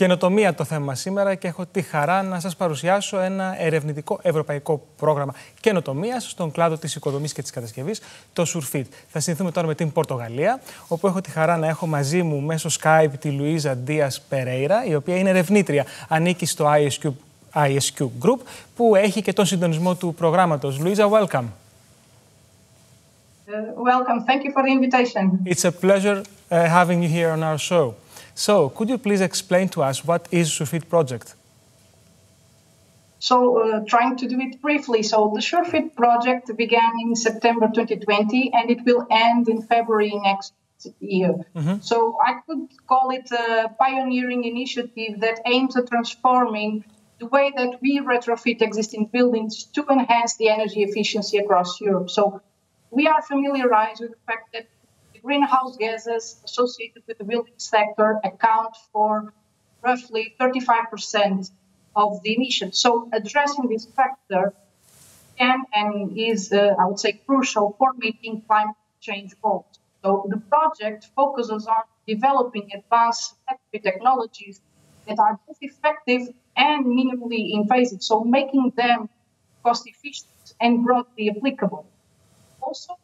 Καινοτομία το θέμα σήμερα και έχω τη χαρά να σας παρουσιάσω ένα ερευνητικό ευρωπαϊκό πρόγραμμα καινοτομίας στον κλάδο της οικοδομής και της κατασκευής, το SURFIT. Θα συνηθούμε τώρα με την Πορτογαλία, όπου έχω τη χαρά να έχω μαζί μου μέσω Skype τη Λουίζα Δίας Περέιρα, η οποία είναι ερευνήτρια, ανήκει στο ISQ, ISQ Group, που έχει και τον συντονισμό του προγράμματος. Λουίζα, welcome. Uh, welcome. Thank you for the invitation. It's a pleasure uh, having you here on our show. So, could you please explain to us what is SureFit project? So, uh, trying to do it briefly. So, the SureFit project began in September 2020 and it will end in February next year. Mm-hmm. So, I could call it a pioneering initiative that aims at transforming the way that we retrofit existing buildings to enhance the energy efficiency across Europe. So, we are familiarized with the fact that greenhouse gases associated with the building sector account for roughly 35% of the emissions. So addressing this factor can and is, uh, I would say, crucial for meeting climate change goals. So the project focuses on developing advanced technologies that are both effective and minimally invasive, so making them cost efficient and broadly applicable. Also,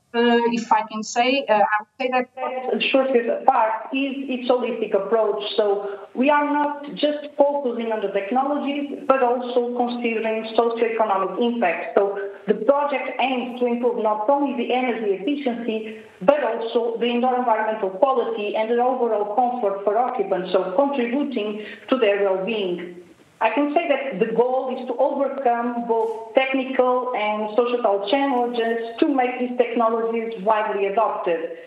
if I can say, uh, I would say that the shortest part is its holistic approach. So we are not just focusing on the technologies, but also considering socioeconomic impact. So the project aims to improve not only the energy efficiency, but also the indoor environmental quality and the overall comfort for occupants, so contributing to their well-being. I can say that the goal is to overcome both technical and societal challenges to make these technologies widely adopted.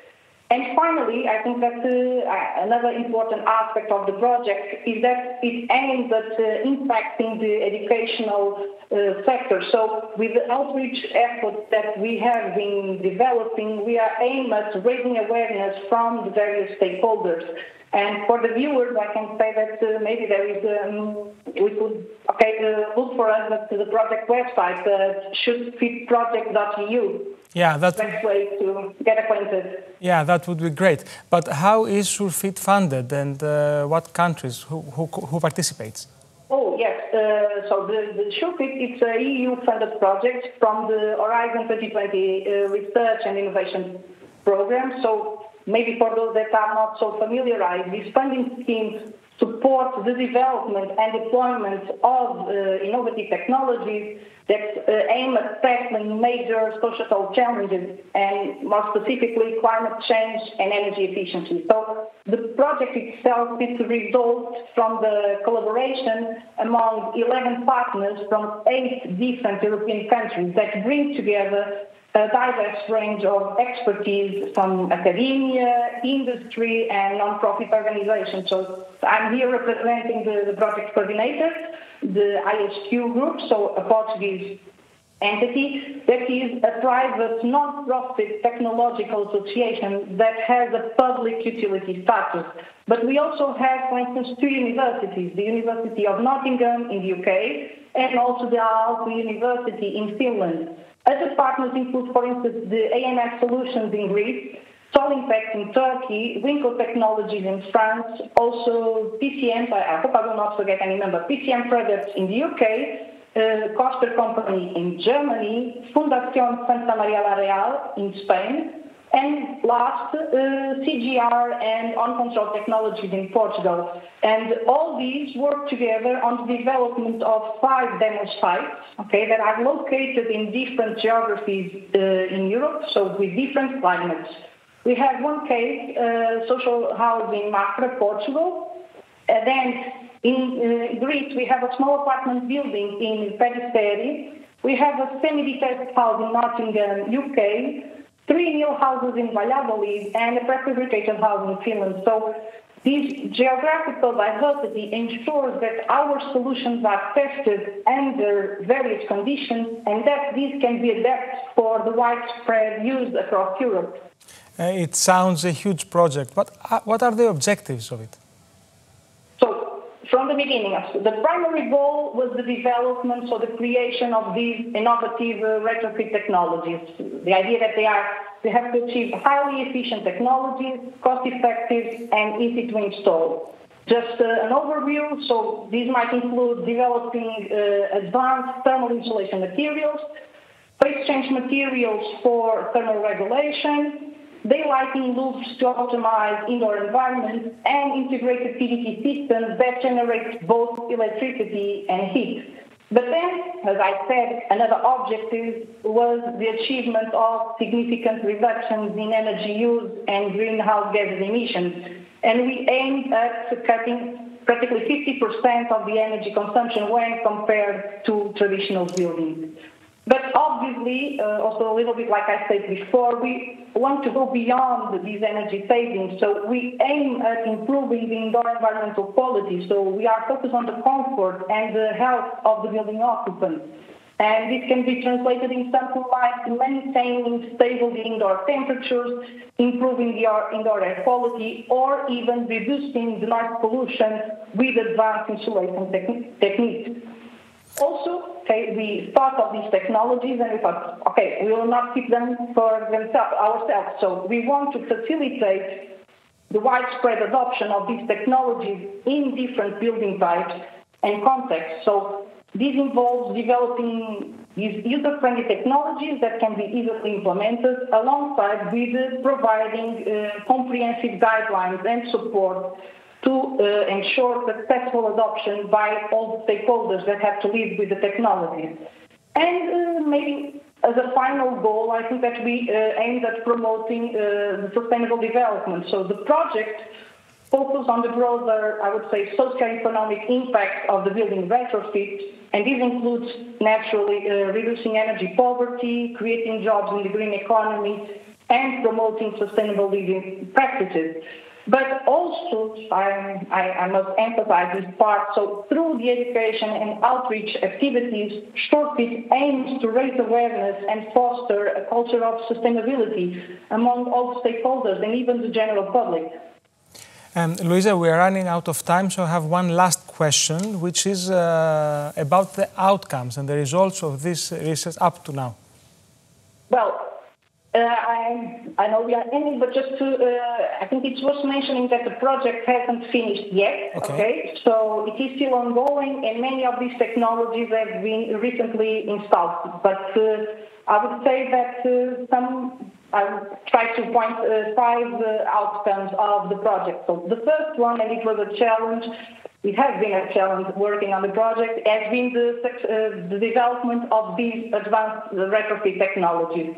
And finally, I think that uh, another important aspect of the project is that it aims at uh, impacting the educational uh, sector. So, with the outreach efforts that we have been developing, we are aimed at raising awareness from the various stakeholders. And for the viewers, I can say that uh, maybe there is, um, we could, okay, uh, look for us at the project website, uh, surefitproject.eu. Yeah, that's best way to get acquainted. Yeah, that would be great. But how is SureFit funded and uh, what countries, who, who, who participates? Oh, yes. Uh, so the, the SureFit, it's a EU-funded project from the Horizon 2020 uh, Research and Innovation Program. So maybe for those that are not so familiarized, these funding schemes support the development and deployment of uh, innovative technologies that uh, aim at tackling major societal challenges and more specifically climate change and energy efficiency. So the project itself is the result from the collaboration among 11 partners from eight different European countries that bring together a diverse range of expertise from academia, industry, and non-profit organizations. So I'm here representing the, the project coordinator, the ISQ group, so a Portuguese entity that is a private non-profit technological association that has a public utility status. But we also have, for instance, two universities, the University of Nottingham in the UK and also the Aalto University in Finland. Other partners include, for instance, the AMS Solutions in Greece, Solimpeks in Turkey, Winco Technologies in France, also PCM, I hope I will not forget any number, PCM Products in the UK, uh, Coster Company in Germany, Fundación Santa María la Real in Spain, and last, uh, CGR and On Control Technologies in Portugal. And all these work together on the development of five demo sites, okay, that are located in different geographies uh, in Europe, so with different climates. We have one case, uh, social housing Mafra, Portugal. And then in uh, Greece, we have a small apartment building in Peristeri. We have a semi-detached house in Nottingham, UK three new houses in Valladolid and a prefabricated house in Finland. So this geographical diversity ensures that our solutions are tested under various conditions and that these can be adapted for the widespread use across Europe. Uh, it sounds a huge project, but uh, what are the objectives of it? From the beginning. The primary goal was the development, so the creation of these innovative uh, retrofit technologies. The idea that they are they have to achieve highly efficient technologies, cost effective, and easy to install. just uh, an overview. So these might include developing uh, advanced thermal insulation materials, phase change materials for thermal regulation, daylighting loops to optimize indoor environments, and integrated PVT systems that generate both electricity and heat. But then, as I said, another objective was the achievement of significant reductions in energy use and greenhouse gas emissions. And we aimed at cutting practically 50% of the energy consumption when compared to traditional buildings. But obviously, uh, also a little bit like I said before, we want to go beyond these energy savings. So we aim at improving the indoor environmental quality. So we are focused on the comfort and the health of the building occupants. And this can be translated in something like maintaining stable indoor temperatures, improving the indoor air quality, or even reducing the noise pollution with advanced insulation techniques. Also, we thought of these technologies and we thought, okay, we will not keep them for themselves, ourselves. So we want to facilitate the widespread adoption of these technologies in different building types and contexts. So this involves developing these user-friendly technologies that can be easily implemented alongside with providing uh, comprehensive guidelines and support to uh, ensure successful adoption by all stakeholders that have to live with the technologies. And uh, maybe as a final goal, I think that we uh, aimed at promoting uh, sustainable development. So the project focused on the broader, I would say, socio-economic impact of the building retrofit, and this includes naturally uh, reducing energy poverty, creating jobs in the green economy, and promoting sustainable living practices. But also, I, I, I, must emphasize this part. So, through the education and outreach activities, SureFit aims to raise awareness and foster a culture of sustainability among all stakeholders and even the general public. Um, Luisa, we are running out of time, so I have one last question, which is uh, about the outcomes and the results of this research up to now. Well, uh, I, I know we are ending, but just to, uh, I think it's worth mentioning that the project hasn't finished yet. Okay. okay. So it is still ongoing, and many of these technologies have been recently installed. But uh, I would say that uh, some, I would try to point uh, five uh, outcomes of the project. So the first one, and it was a challenge, it has been a challenge working on the project, has been the, the development of these advanced retrofit technologies.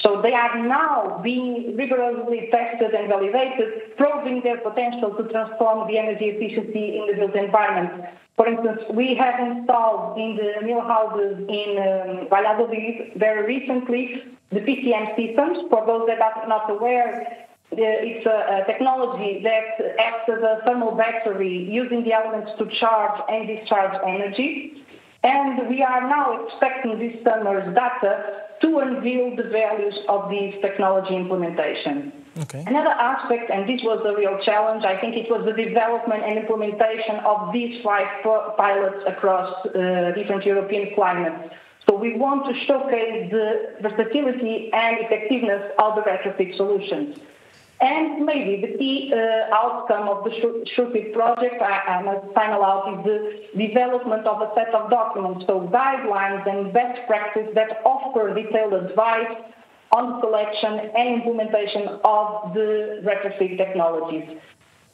So they are now being rigorously tested and validated, proving their potential to transform the energy efficiency in the built environment. For instance, we have installed in the mill houses in um, Valladolid very recently the PCM systems. For those that are not aware, it's a, a, technology that acts as a thermal battery using the elements to charge and discharge energy. And we are now expecting this summer's data to unveil the values of these technology implementation. Okay. Another aspect, and this was the real challenge, I think it was the development and implementation of these five pilots across uh, different European climates. So we want to showcase the versatility and effectiveness of the retrofit solutions. And maybe the key uh, outcome of the SureFit project, I, I must final out, is the development of a set of documents, so guidelines and best practice that offer detailed advice on the selection and implementation of the retrofit technologies.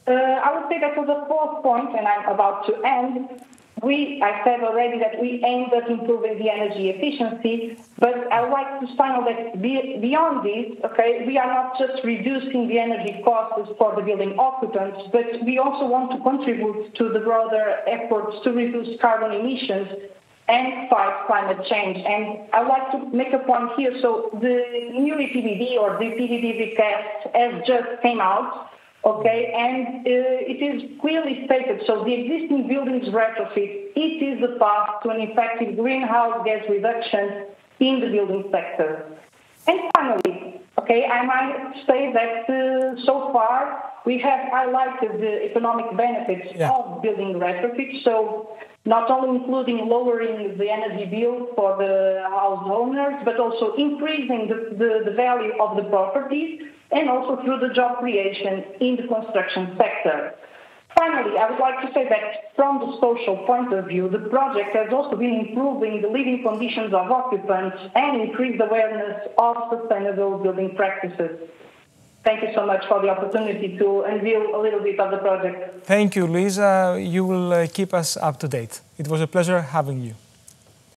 Uh, I would say that was the fourth point, and I'm about to end. We, I said already that we aim at improving the energy efficiency, but I like to signal that beyond this, okay, we are not just reducing the energy costs for the building occupants, but we also want to contribute to the broader efforts to reduce carbon emissions and fight climate change. And I'd like to make a point here. So the new EPBD or the EPBD recast has just came out. Okay, and uh, it is clearly stated, so the existing buildings retrofit, it is the path to an effective greenhouse gas reduction in the building sector. And finally, okay, I might say that uh, so far we have highlighted the economic benefits yeah. of building retrofit, so not only including lowering the energy bill for the house owners, but also increasing the, the, the value of the properties and also through the job creation in the construction sector. finally, I would like to say that from the social point of view, the project has also been improving the living conditions of occupants and increased awareness of sustainable building practices. Thank you so much for the opportunity to unveil a little bit of the project. Thank you, Lisa. You will uh, keep us up to date. It was a pleasure having you.